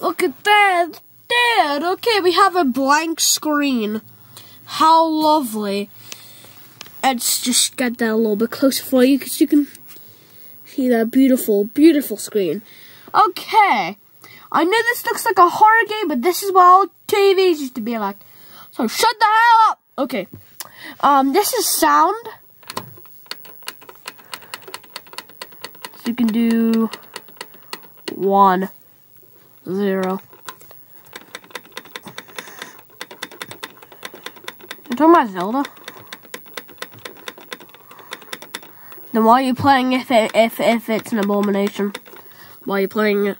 Look at that. Dad, okay, we have a blank screen. How lovely. Let's just get that a little bit closer for you because you can see that beautiful, beautiful screen. Okay. I know this looks like a horror game, but this is what all TVs used to be like. So shut the hell up. Okay. Um, this is sound. So you can do one, zero. You talking about Zelda? Then why are you playing if it, if if it's an abomination? Why are you playing it?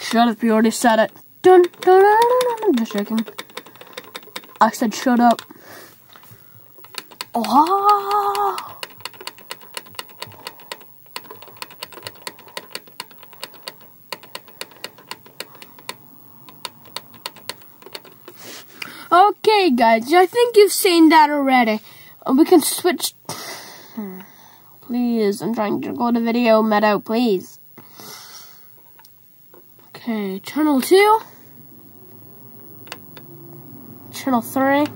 Shut up! You already said it. Dun dun dun dun. dun. Just joking. I said shut up. Oh. Guys, I think you've seen that already. Uh, We can switch. Please, I'm trying to go to video meadow, please. Okay, channel 2. Channel 3.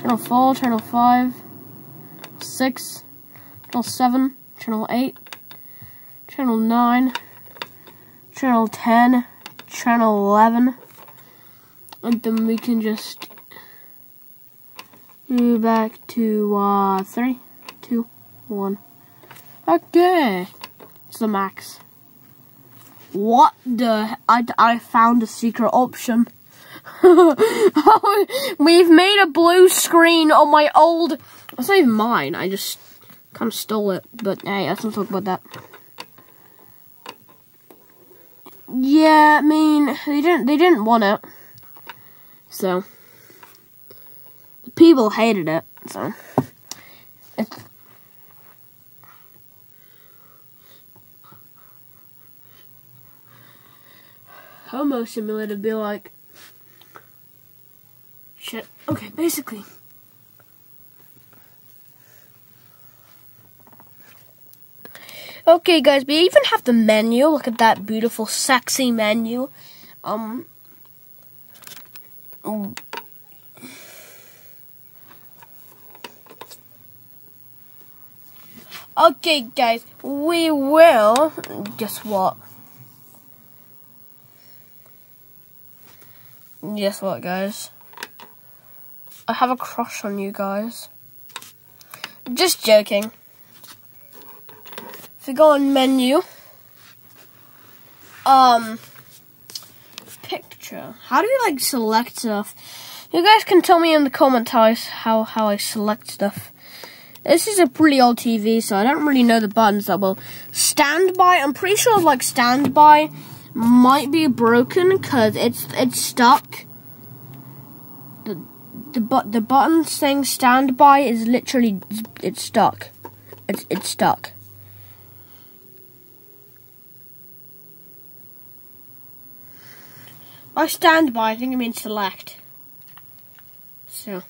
Channel 4, channel 5. 6. Channel 7. Channel 8. Channel 9. Channel 10. Channel 11. And then we can just go back to uh, three, two, one. Okay, it's the max. What the? I, I found a secret option. We've made a blue screen on my old. It's not even mine. I just kind of stole it. But hey, let's not talk about that. Yeah, I mean they didn't. They didn't want it. So people hated it. So Homo Simulator be like shit. Okay, basically. Okay, guys, we even have the menu. Look at that beautiful, sexy menu. Um, Okay, guys, we will. Guess what? Guess what, guys? I have a crush on you guys. Just joking. If we go on menu, um, picture. How do you like select stuff? You guys can tell me in the comments how how, how I select stuff. This is a pretty old TV, so I don't really know the buttons that well. Standby, I'm pretty sure like standby might be broken because it's it's stuck. The the but the button saying standby is literally it's stuck. It's it's stuck. By standby, I think it means select. So.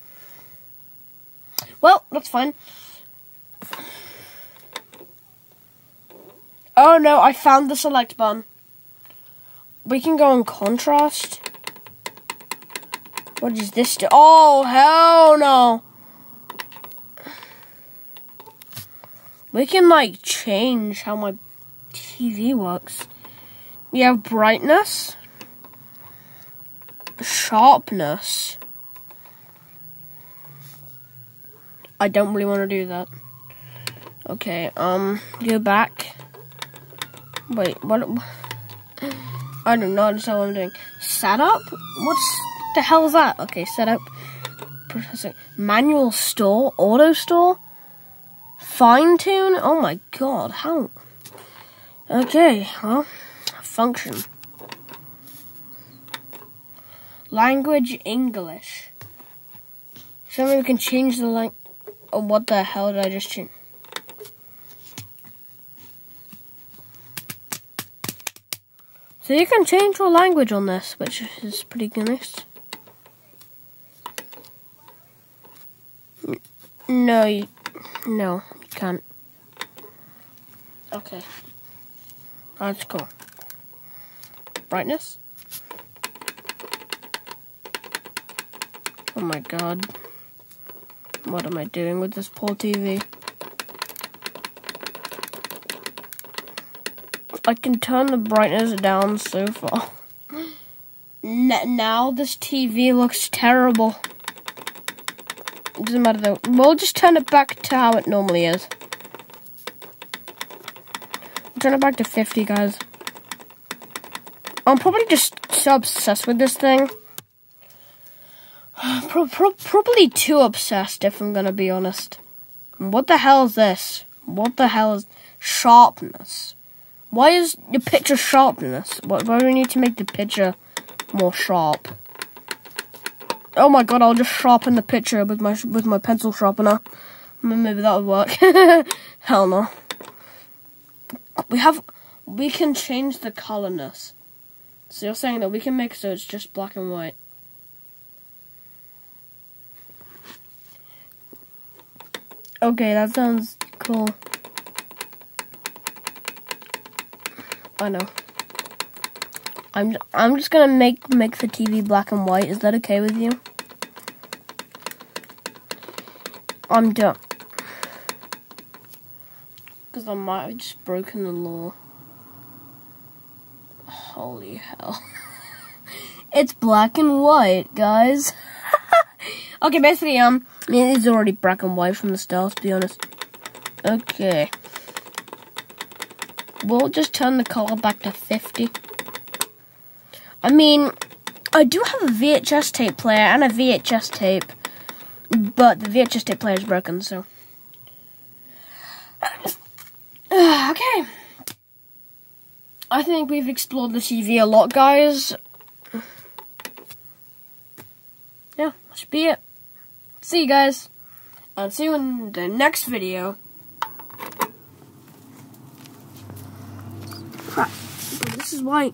Well, that's fine. Oh no, I found the select button. We can go on contrast. What does this do? Oh, hell no. We can, like, change how my TV works. We have brightness, sharpness. I don't really want to do that. Okay, um, go back. Wait, what? I do not understand what I'm doing. Setup? What's the hell is that? Okay, setup. Manual store? Auto store? Fine tune? Oh my god, how? Okay, well, function. Language English. So we can change the language. Oh, what the hell did I just change? So you can change your language on this, which is pretty nice. No, you, no, you can't. Okay. That's cool. Brightness. Oh my god. What am I doing with this poor TV? I can turn the brightness down so far. Now this TV looks terrible. It doesn't matter though. We'll just turn it back to how it normally is. Turn it back to 50, guys. I'm probably just so obsessed with this thing. Pro pro probably too obsessed, if I'm gonna be honest. What the hell is this? What the hell is sharpness? Why is the picture sharpness? Why, why do we need to make the picture more sharp? Oh my god, I'll just sharpen the picture with my with my pencil sharpener. Maybe that would work. Hell no. We have we can change the colorness. So you're saying that we can make so it's just black and white. Okay, that sounds cool. Oh, I know. I'm I'm just gonna make make the TV black and white. Is that okay with you? I'm done. Because I might have just broken the law. Holy hell. it's black and white, guys. Okay, basically, um, I mean, it's already black and white from the start, to be honest. Okay. We'll just turn the color back to 50. I mean, I do have a VHS tape player and a VHS tape, but the VHS tape player is broken, so. okay. I think we've explored the TV a lot, guys. Yeah, that should be it. See you guys. I'll see you in the next video. Crap. This is white.